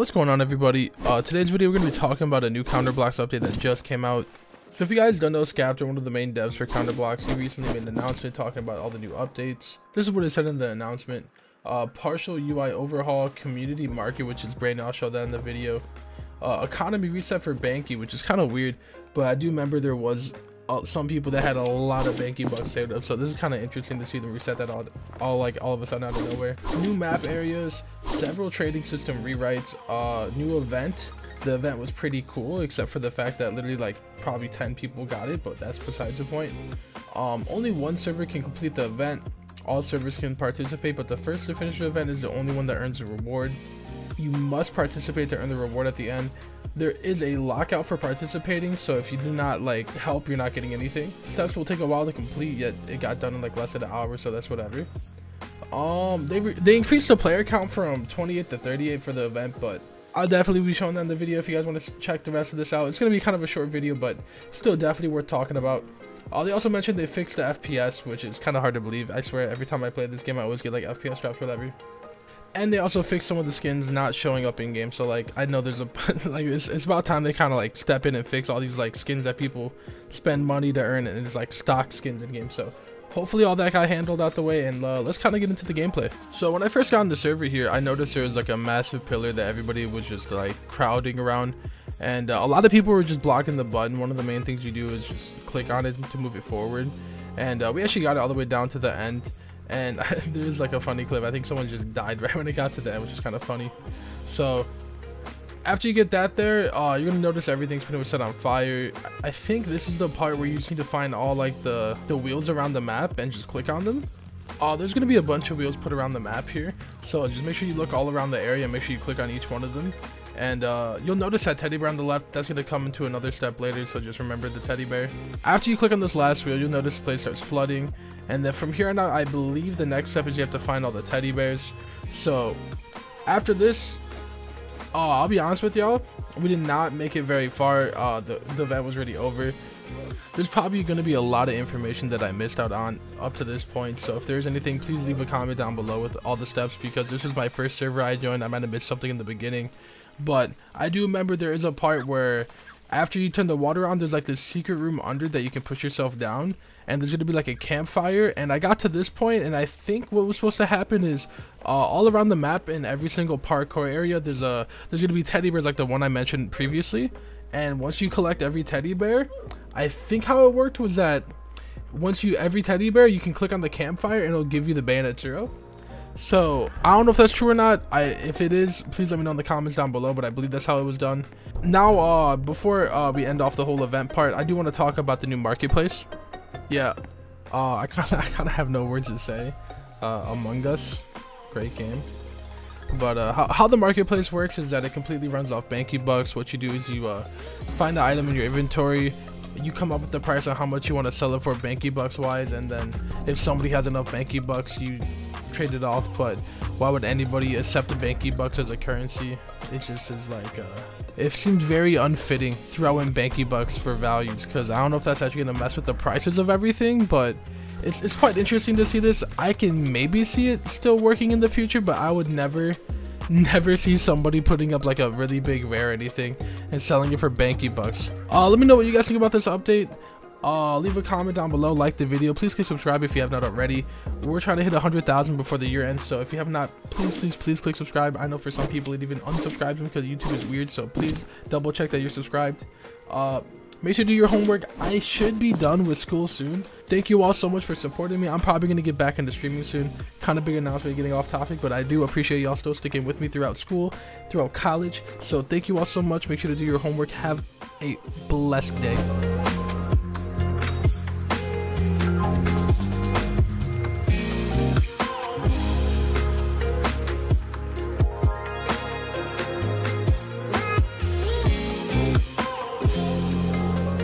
What's going on everybody? Uh, today's video we're going to be talking about a new Counter Blox update that just came out. So if you guys don't know Skaptor, one of the main devs for Counter Blox, he recently made an announcement talking about all the new updates. This is what it said in the announcement. Uh, partial UI overhaul, community market, which is brand new, I'll show that in the video. Uh, economy reset for Banky, which is kind of weird, but I do remember there was uh, some people that had a lot of Banky bucks saved up, so this is kind of interesting to see them reset that all, all like all of a sudden out of nowhere. New map areas, several trading system rewrites, uh, new event. The event was pretty cool, except for the fact that literally like probably 10 people got it, but that's besides the point. Um, only one server can complete the event. All servers can participate, but the first to finish the event is the only one that earns a reward. You must participate to earn the reward at the end there is a lockout for participating so if you do not like help you're not getting anything steps will take a while to complete yet it got done in like less than an hour so that's whatever um they they increased the player count from 28 to 38 for the event but I'll definitely be showing that in the video if you guys want to check the rest of this out. It's going to be kind of a short video, but still definitely worth talking about. Uh, they also mentioned they fixed the FPS, which is kind of hard to believe. I swear, every time I play this game, I always get like FPS drops, whatever and they also fixed some of the skins not showing up in game so like i know there's a like it's, it's about time they kind of like step in and fix all these like skins that people spend money to earn and it's like stock skins in game so hopefully all that got handled out the way and uh, let's kind of get into the gameplay. So when i first got on the server here i noticed there was like a massive pillar that everybody was just like crowding around. And uh, a lot of people were just blocking the button. One of the main things you do is just click on it to move it forward. And uh, we actually got it all the way down to the end. And there's like a funny clip. I think someone just died right when it got to the end, which is kind of funny. So after you get that there, uh, you're gonna notice everything's pretty much set on fire. I think this is the part where you just need to find all like the the wheels around the map and just click on them. Uh, there's gonna be a bunch of wheels put around the map here, so just make sure you look all around the area. And make sure you click on each one of them, and uh, you'll notice that teddy bear on the left. That's gonna come into another step later, so just remember the teddy bear. After you click on this last wheel, you'll notice the place starts flooding, and then from here on out, I believe the next step is you have to find all the teddy bears. So after this, oh, I'll be honest with y'all, we did not make it very far. Uh, the, the event was already over. There's probably going to be a lot of information that I missed out on up to this point. So if there's anything, please leave a comment down below with all the steps because this is my first server I joined. I might have missed something in the beginning. But I do remember there is a part where after you turn the water on, there's like this secret room under that you can push yourself down and there's gonna be like a campfire and I got to this point and I think what was supposed to happen is uh, all around the map in every single parkour area there's a there's gonna be teddy bears like the one I mentioned previously. And once you collect every teddy bear I think how it worked was that once you every teddy bear you can click on the campfire and it'll give you the bayonet Ciro. So I don't know if that's true or not. I if it is please let me know in the comments down below but I believe that's how it was done. Now uh before uh, we end off the whole event part I do want to talk about the new marketplace yeah, uh, I kind of I kind of have no words to say. Uh, Among Us, great game. But uh, how, how the marketplace works is that it completely runs off Banky Bucks. What you do is you uh, find the item in your inventory, you come up with the price on how much you want to sell it for Banky Bucks wise, and then if somebody has enough Banky Bucks, you trade it off. But why would anybody accept Banky Bucks as a currency? It just is like uh, it seems very unfitting throw in banky bucks for values because I don't know if that's actually gonna mess with the prices of everything, but it's, it's quite interesting to see this. I can maybe see it still working in the future, but I would never, never see somebody putting up like a really big rare anything and selling it for banky bucks. Uh, let me know what you guys think about this update. Uh, leave a comment down below, like the video. Please click subscribe if you have not already. We're trying to hit 100,000 before the year ends, so if you have not, please, please, please click subscribe. I know for some people it even unsubscribes them because YouTube is weird, so please double check that you're subscribed. Uh, make sure to do your homework. I should be done with school soon. Thank you all so much for supporting me. I'm probably going to get back into streaming soon. Kind of big announcement getting off topic, but I do appreciate y'all still sticking with me throughout school, throughout college. So thank you all so much. Make sure to do your homework. Have a blessed day.